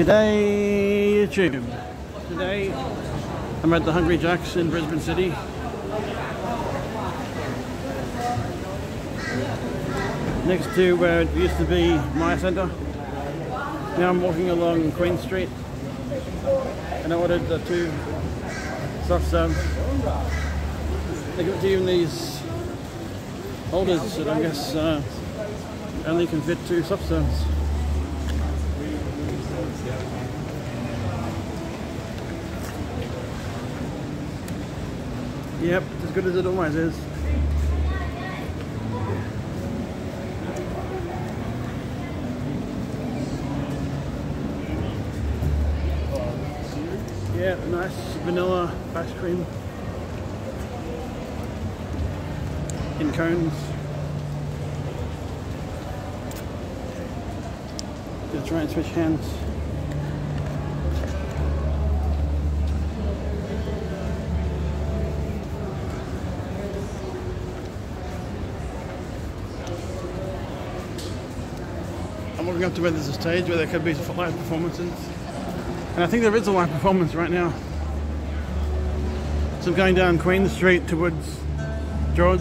G'day YouTube. Today I'm at the Hungry Jacks in Brisbane City. Next to where it used to be Myer Centre. Now I'm walking along Queen Street and I ordered the two soft serves. They give it to you in these holders that I guess uh, only can fit two soft serves. Yep, it's as good as it always is. Yeah, nice vanilla ice cream in cones. Gonna try and switch hands. I'm walking up to where there's a stage where there could be live performances. And I think there is a live performance right now. So I'm going down Queen Street towards George.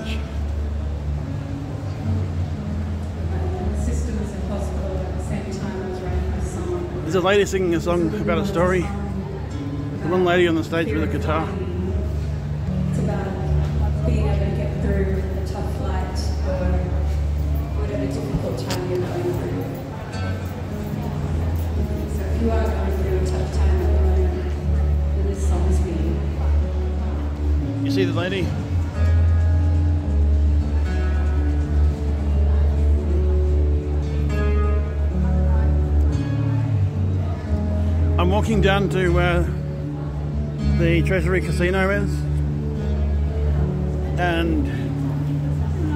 Systems in hospital at the same time I was writing a song. There's a lady singing a song about a story. The one lady on the stage with a guitar. Walking down to where the Treasury Casino is, and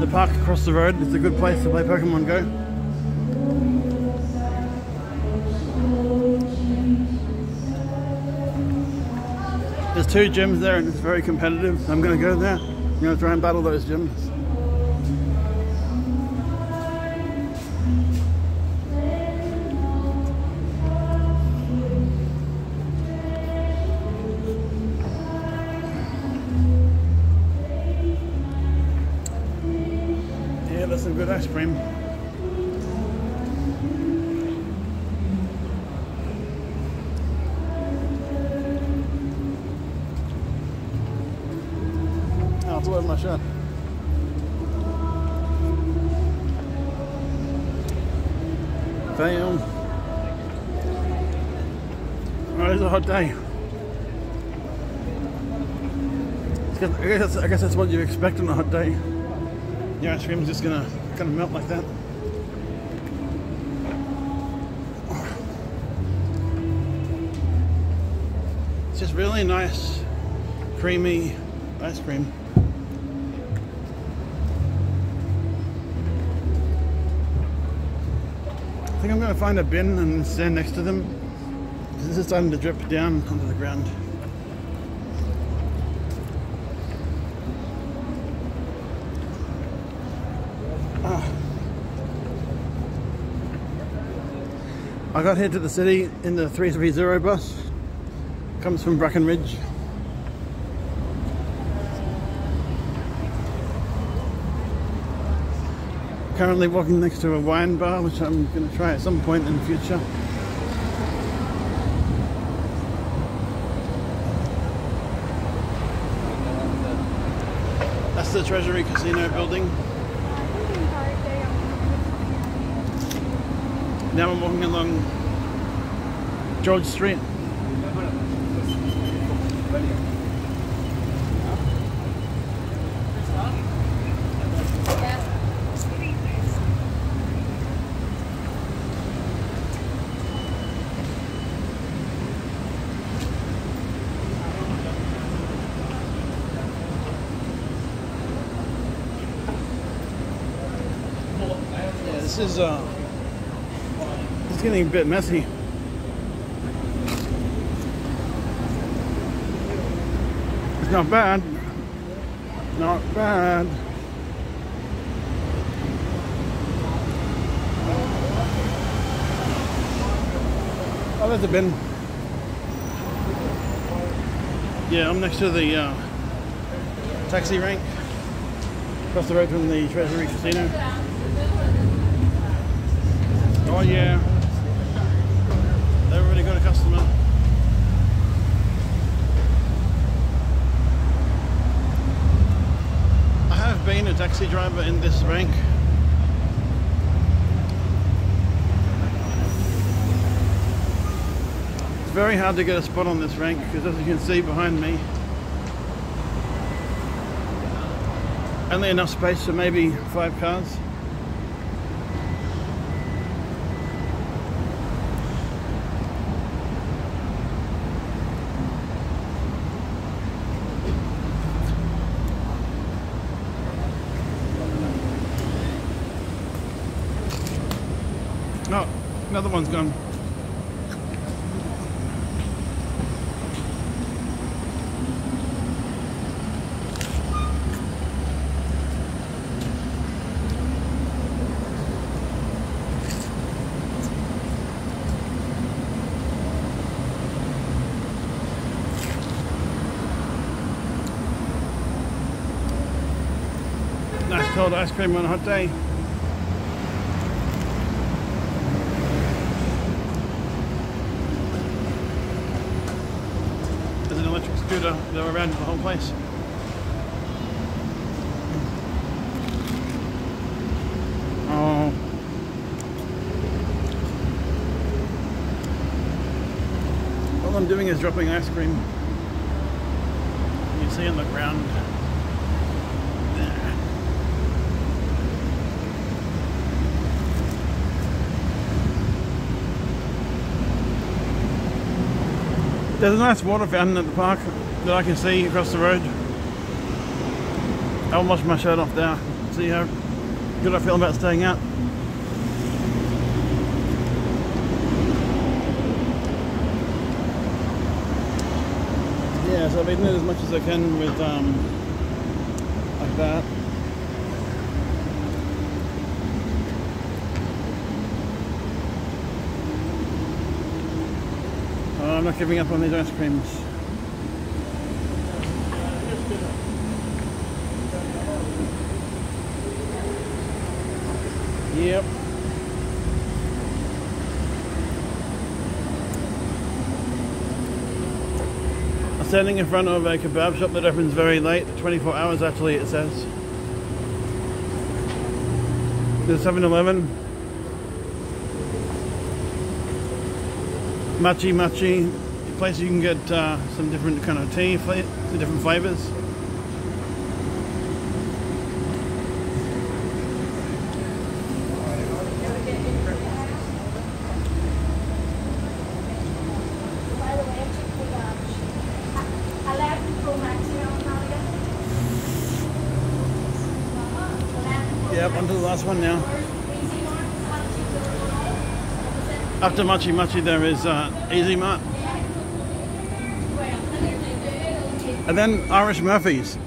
the park across the road is a good place to play Pokemon Go. There's two gyms there and it's very competitive. I'm going to go there. I'm going to try and battle those gyms. Ice. Oh, it's my shirt. Damn. Oh, it's a hot day. I guess, that's, I guess that's what you expect on a hot day. Your ice cream's just gonna gonna melt like that. It's just really nice, creamy ice cream. I think I'm going to find a bin and stand next to them. This is starting to drip down onto the ground. I got here to the city in the 330 bus. Comes from Bracken Ridge. Currently walking next to a wine bar, which I'm going to try at some point in the future. That's the Treasury Casino building. Now I'm walking along George Street. This is uh, getting a bit messy. It's not bad. Not bad. Oh, there's a bin. Yeah, I'm next to the uh, taxi rank. Across the road from the Treasury Casino. Oh yeah. Got a customer. I have been a taxi driver in this rank. It's very hard to get a spot on this rank because as you can see behind me only enough space for maybe five cars. Another one's gone. Nice cold ice cream on a hot day. There's an electric scooter go around the whole place. Oh. All I'm doing is dropping ice cream. You see on the ground. There. There's a nice water fountain at the park that I can see across the road. I'll wash my shirt off there. See how good I feel about staying out. Yeah, so I've eaten it as much as I can with um, like that. I'm not giving up on these ice creams. Yep. I'm standing in front of a kebab shop that opens very late, 24 hours actually it says. There's 7-Eleven. Machi, a place you can get uh, some different kind of tea, different flavors. Yep, Max. on to the last one now. Easy Mart, how cheap is it? After Machi Machi there is uh, Easy Mart. And then Irish Murphy's.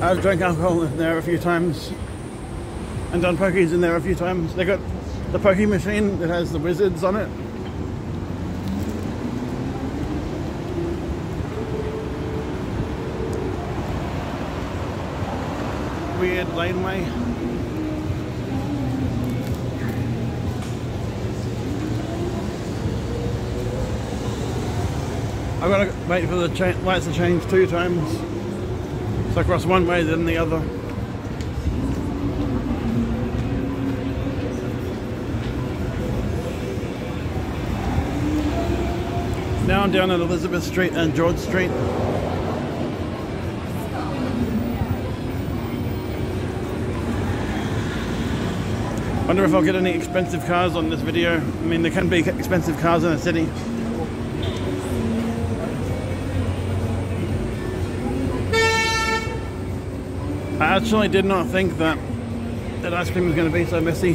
I've drank alcohol in there a few times and done pokies in there a few times. They got the pokey machine that has the wizards on it. Weird laneway. I've got to wait for the lights to change two times. So I cross one way, then the other. Now I'm down at Elizabeth Street and George Street. Wonder if I'll get any expensive cars on this video. I mean, there can be expensive cars in a city. I actually did not think that that ice cream was going to be so messy.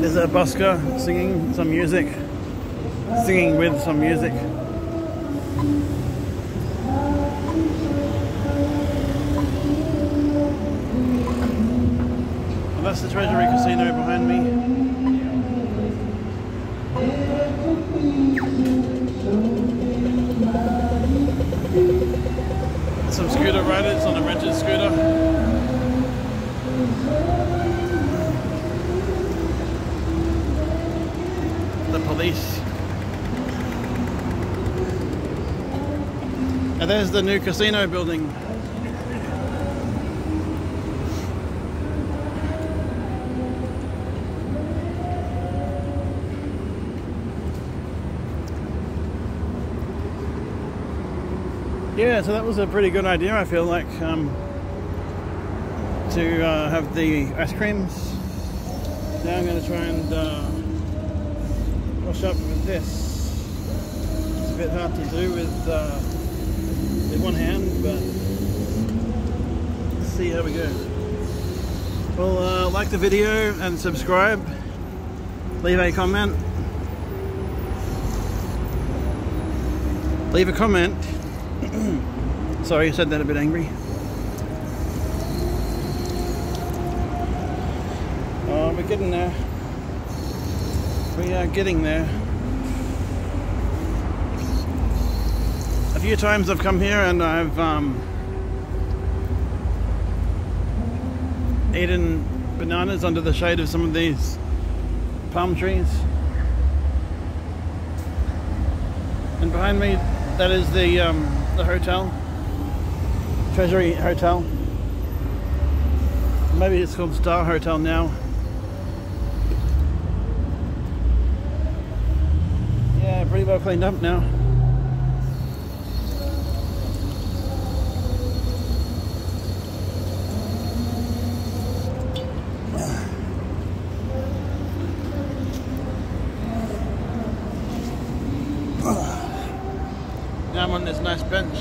There's a busker singing some music singing with some music. And that's the Treasury Casino behind me. Some scooter riders on a rented scooter. The police. And there's the new casino building. Yeah, so that was a pretty good idea. I feel like um, to uh, have the ice creams. Now I'm going to try and uh, wash up with this. It's a bit hard to do with uh, with one hand, but let's see how we go. Well, uh, like the video and subscribe. Leave a comment. Leave a comment. Sorry, I said that a bit angry. Oh, we're getting there. We are getting there. A few times I've come here and I've um, eaten bananas under the shade of some of these palm trees. And behind me, that is the um, the hotel, Treasury Hotel. Maybe it's called Star Hotel now. Yeah, pretty well cleaned up now. Now I'm on this nice bench.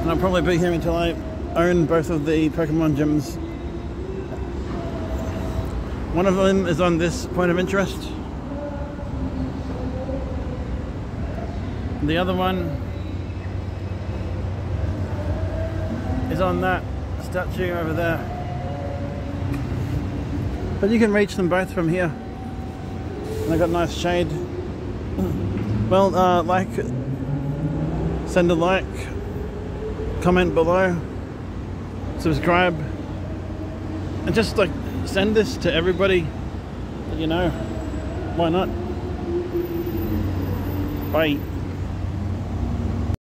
And I'll probably be here until I own both of the Pokemon gyms. One of them is on this point of interest. The other one is on that statue over there. But you can reach them both from here. And they've got nice shade. Well, uh, like, send a like, comment below, subscribe, and just like send this to everybody you know. Why not? Bye.